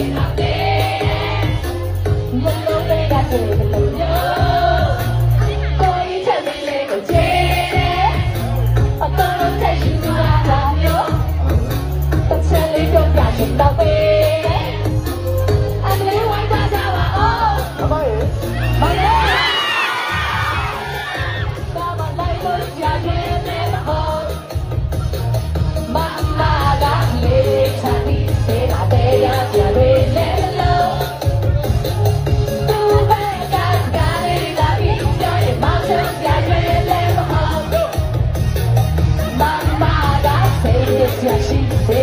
I'll be flashing